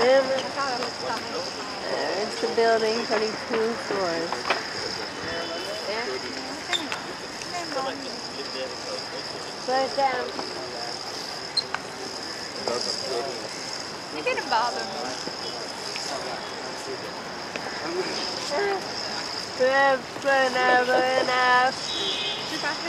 Um, it's a building, 22 floors. Right you're gonna bother me. Forever enough. Du kanske